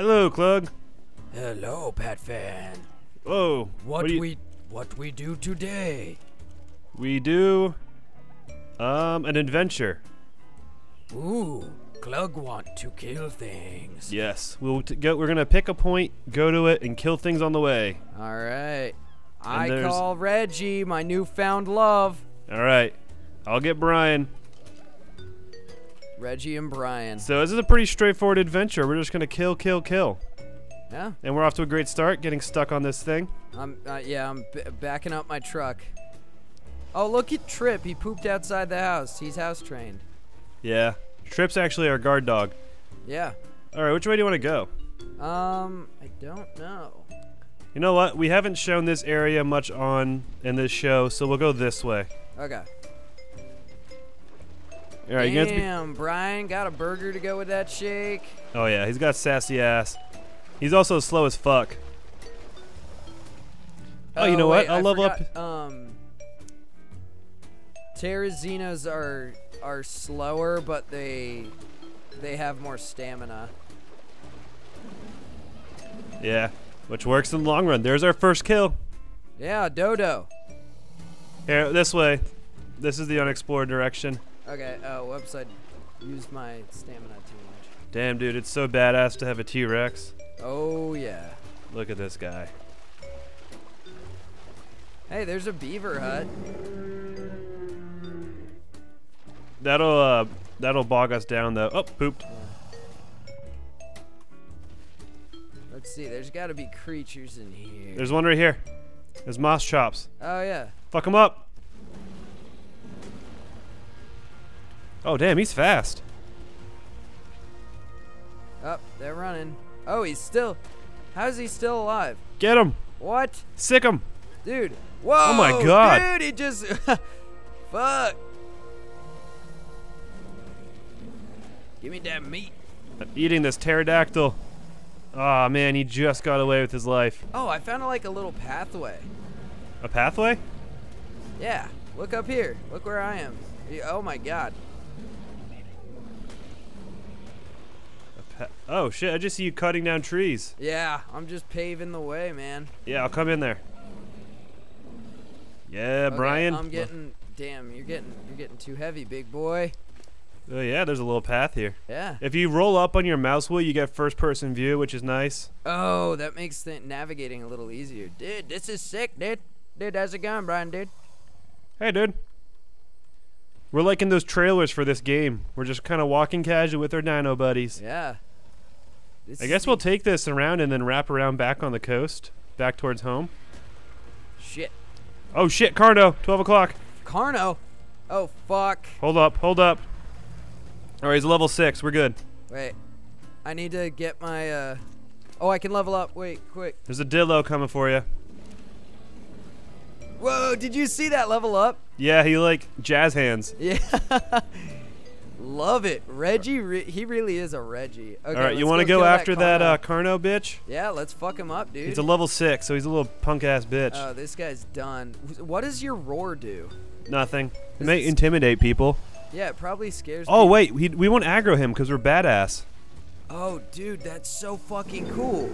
Hello, Clug. Hello, Pat Fan. Whoa. What, do you- we what we do today? we do um an adventure. Ooh, Clug want to kill things. Yes. We'll t- go we're going to pick a point, go to it and kill things on the way. All right. I there's- call Reggie my newfound love. All right. I'll get Bryan. Reggie and Bryan. So this is a pretty straightforward adventure. We're just going to kill kill kill. Yeah. And we're off to a great start getting stuck on this thing. I'm uh, yeah, I'm b- backing up my truck. Oh, look at Trip. He pooped outside the house. He's house trained. Yeah. Trip's actually our guard dog. Yeah. All right, which way do you want to go? Um, I don't know. You know what? We haven't shown this area much on in this show, so we'll go this way. Okay. All right, Damn, Bryan got a burger to go with that shake. oh yeah, he's got sassy ass. He's also slow as fuck. Oh, you know what? I'll I level up- Um, Terrazinas are are slower, but they they have more stamina. Yeah, which works in the long run. There's our first kill. Yeah, Dodo. Here, this way. This is the unexplored direction. Okay. Oh, website used my stamina too much. Damn, dude, it's so badass to have a T-Rex. Oh yeah. Look at this guy. Hey, there's a beaver hut. That'll uh, that'll bog us down though. Oh, pooped. Let's see. There's got to be creatures in here. There's one right here. There's Moschops. oh yeah. Fuck them up. Oh damn, he's fast. Up, oh, they're running. Oh, he's still. How's he still alive? Get him. What, Sick him. dude? Whoa! Oh my God. Dude, he just. Fuck. Give me that meat. I'm eating this pterodactyl. Aw man, he just got away with his life. Oh, I found like a little pathway. A pathway? Yeah. Look up here. Look where I am. Oh my God. A pa- oh shit, I just see you cutting down trees. Yeah, I'm just paving the way, man. Yeah, I'll come in there. Yeah, Okay, Bryan. I'm getting. Damn, you're getting. You're getting too heavy, big boy. Oh yeah, there's a little path here. Yeah. If you roll up on your mouse wheel, you get first person view, which is nice. Oh, that makes the navigating a little easier. Dude, this is sick, dude. Dude, how's it going, Bryan, dude? Hey, dude. We're liking those trailers for this game. We're just kind of walking casual with our dino buddies. Yeah. This I guess we'll take this around and then wrap around back on the coast, back towards home. Shit. Oh shit, Carno, 12 o'clock. Carno. Oh, fuck. Hold up, hold up. All right, he's level six. We're good. Wait. I need to get my, uh... Oh, I can level up. Wait, quick. There's a Dillo coming for you. Whoa, did you see that level up? Yeah, he like jazz hands. Yeah. Love it. Reggie, re- he really is a Reggie. Okay, All right, you want to go after that, uh, Carno. Carno bitch? Yeah, let's fuck him up, dude. He's a level six, so he's a little punk ass bitch. Oh, this guy's done. What does your roar do? Nothing. It may intimidate people. Yeah, it probably scares. Oh people. wait, we, we won't aggro him because we're badass. Oh, dude, that's so fucking cool.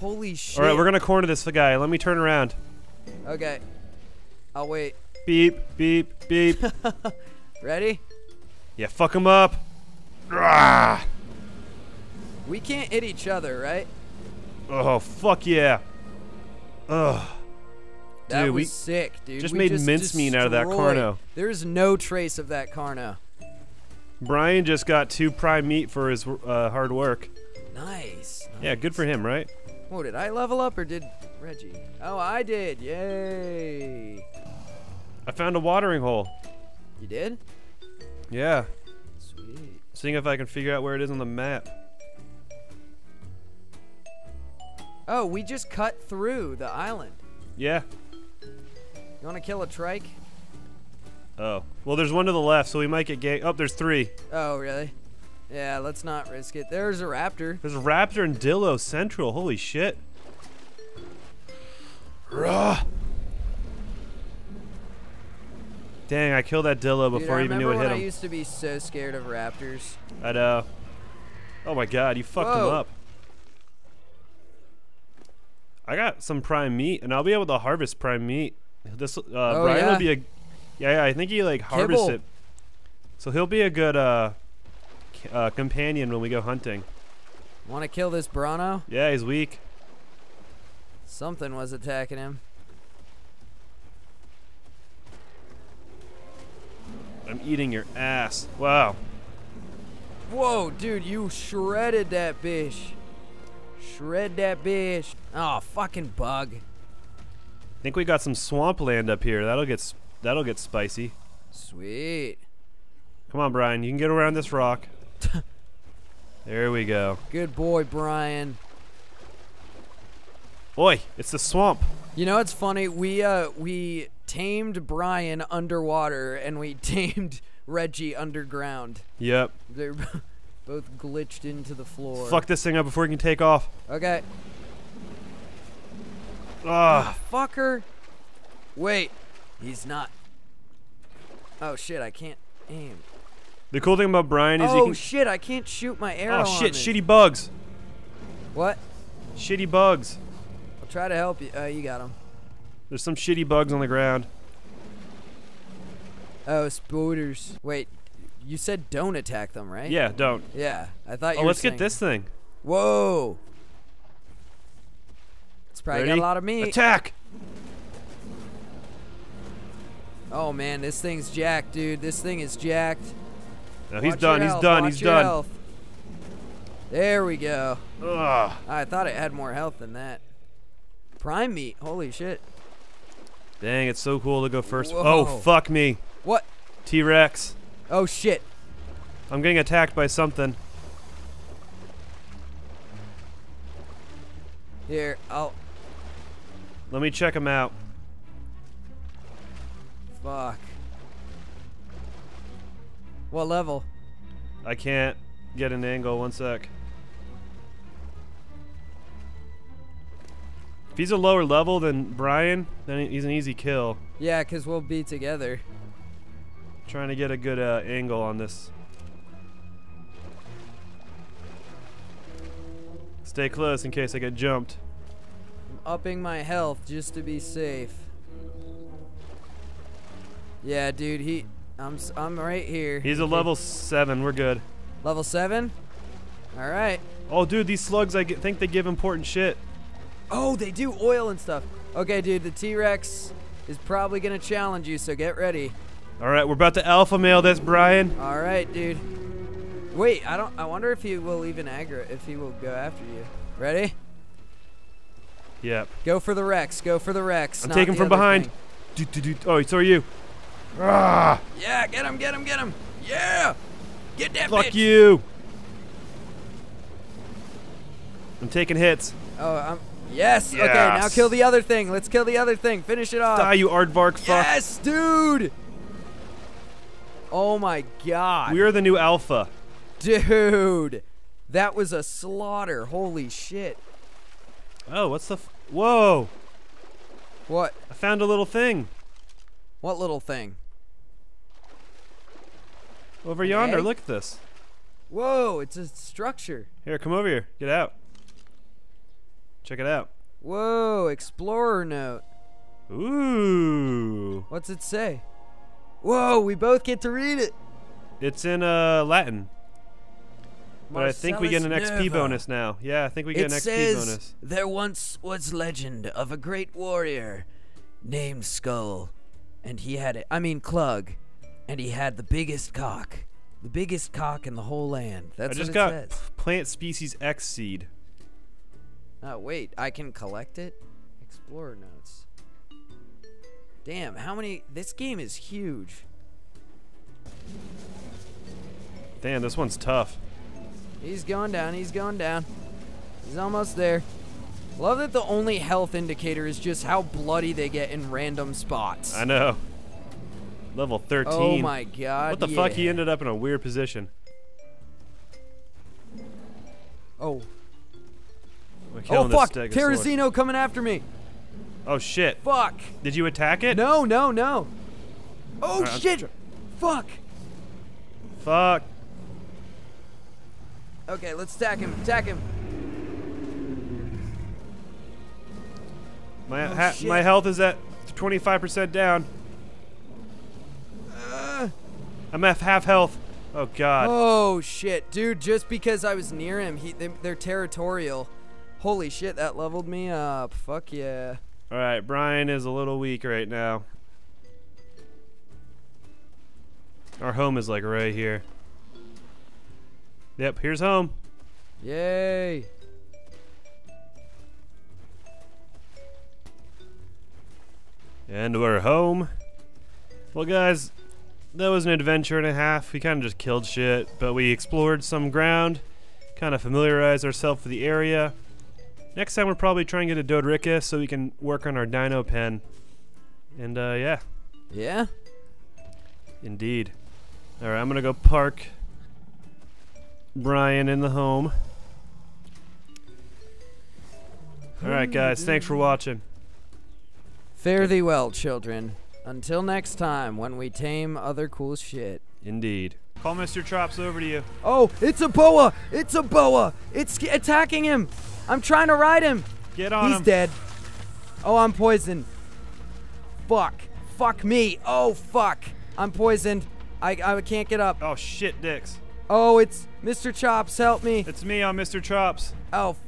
Holy shit. All right, we're gonna corner this guy. Let me turn around. Okay. I'll wait. Beep, beep, beep. Ready? yeah, fuck him up. Rah! We can't hit each other, right? Oh fuck yeah. Ugh. That Dude, was we sick, dude. just We made mincemeat out of that Carno. There's no trace of that Carno. Bryan just got two prime meat for his uh, hard work. Nice. Yeah, good for him, right? Oh, did I level up or did Reggie? Oh, I did. Yay. I found a watering hole. You did? Yeah. Sweet. Seeing if I can figure out where it is on the map. Oh, we just cut through the island. Yeah. You want to kill a trike? Oh. Well, there's one to the left, so we might get gay. Oh, there's three. Oh, really? Yeah, let's not risk it. There's a raptor. There's a Raptor and Dillo Central. Holy shit. Rah. Dang, I killed that Dillo before I I even knew it hit I used to be so scared of raptors. I know. Oh my god, you fucked Whoa. him up. I got some prime meat, and I'll be able to harvest prime meat. This uh, Oh, Bryan yeah? will be a yeah, yeah. I think he like harvests Kibble. it, so he'll be a good uh, c- uh, companion when we go hunting. Want to kill this Brano? Yeah, he's weak. Something was attacking him. I'm eating your ass. Wow. Whoa, dude, you shredded that bitch. Shred that bitch. Oh, fucking bug. I think we got some swampland up here. That'll get that'll get spicy. Sweet. Come on, Bryan. You can get around this rock. there we go. Good boy, Bryan. Oi, it's the swamp. You know what's funny? We uh we tamed Bryan underwater and we tamed Reggie underground. Yep. They're both glitched into the floor. Fuck this thing up before we can take off. Okay. Ah. Fucker. Wait. He's not. Oh shit, I can't aim. The cool thing about Bryan is Oh you can. shit, I can't shoot my arrow. oh shit! Shitty bugs. What? Shitty bugs. Try to help you. Oh, you got him. There's some shitty bugs on the ground. Oh, spooters. Wait, you said don't attack them, right? Yeah, don't. Yeah, I thought oh, you Oh, let's saying- get this thing. Whoa. It's probably got Ready? a lot of meat. Attack! Oh man, this thing's jacked, dude. This thing is jacked. No, he's done. He's done. watch He's done. health. There we go. Ugh. I thought it had more health than that. Prime meat. Holy shit. Dang, it's so cool to go first. Oh, Whoa. Oh, fuck me. What? T Rex. Oh shit. I'm getting attacked by something. Here, I'll. Let me check him out. Fuck. What level? I can't get an angle. One sec. If he's a lower level than Bryan, then he's an easy kill. Yeah, because we'll be together. Trying to get a good uh, angle on this. Stay close in case I get jumped. I'm upping my health just to be safe. Yeah, dude, he. I'm, I'm right here. He's a level 7. We're good. Level 7? Alright. Oh, dude, these slugs, I think they give important shit. Oh, they do oil and stuff. Okay, dude, the T Rex is probably gonna challenge you, so get ready. All right, we're about to alpha male this, Bryan. Alright, dude. Wait, I don't. I wonder if he will even aggro. If he will go after you. Ready? Yep. Go for the Rex. Go for the Rex. I'm taking from behind. Do, do, do. Oh, so are you. Ah, Yeah, get him, get him, get him. Yeah! Get that fuck bitch. you. I'm taking hits. Oh, I'm. Yes. Okay, now kill the other thing. Let's kill the other thing. Finish it off. Die, you aardvark fuck. Yes, dude. Oh my god. We are the new alpha. Dude, that was a slaughter. Holy shit. Oh, what's the? F- Whoa! What? I found a little thing What little thing? over yonder. egg? Look at this. Whoa, it's a structure. Here, come over here. Get out. Check it out. Whoa, explorer note. Ooh. What's it say? Whoa, we both get to read it. It's in uh Latin. But I think we get an XP Nerva. bonus now. Yeah, I think we get it an XP says, bonus. There once was legend of a great warrior named Skull, and he had it. I mean Clug, and he had the biggest cock, the biggest cock in the whole land. That's I just what got it says. plant species X seed. Oh wait, I can collect it. Explorer notes. Damn, how many? This game is huge. Damn, this one's tough. He's going down. He's going down. He's almost there. Love that the only health indicator is just how bloody they get in random spots. I know. Level 13. Oh my god. What the fuck? He ended up in a weird position. Oh. Oh fuck! Terracino coming after me. Oh shit. Fuck. Did you attack it? No, no, no. Oh Alright, I'm shit. Fuck. Fuck. Okay, let's attack him. Attack him. My Oh, my health is at 25% down. Uh, I'm at half health. Oh god. oh shit, dude! Just because I was near him, he they, they're territorial. Holy shit, that leveled me up. Fuck yeah. All right, Bryan is a little weak right now. Our home is like right here. Yep, here's home. Yay. And we're home. Well, guys, that was an adventure and a half. We kind of just killed shit, but we explored some ground, kind of familiarized ourselves with the area. Next time, we'll probably try and get a Dodrika so we can work on our dino pen. And, uh, yeah, Yeah. indeed. Alright, I'm gonna go park Bryan in the home. Alright, guys, thanks for watching. Fare thee well, children. Until next time, when we tame other cool shit. Indeed. Call Mr. Trops over to you. Oh, it's a boa! It's a boa! It's attacking him! I'm trying to ride him! Get on He's him. dead. Oh, I'm poisoned. Fuck. Fuck me. Oh, fuck. I'm poisoned. I, I can't get up. Oh shit, dicks. Oh, it's Mr. Chops. Help me. It's me, I'm Mr. Chops. Oh, fuck.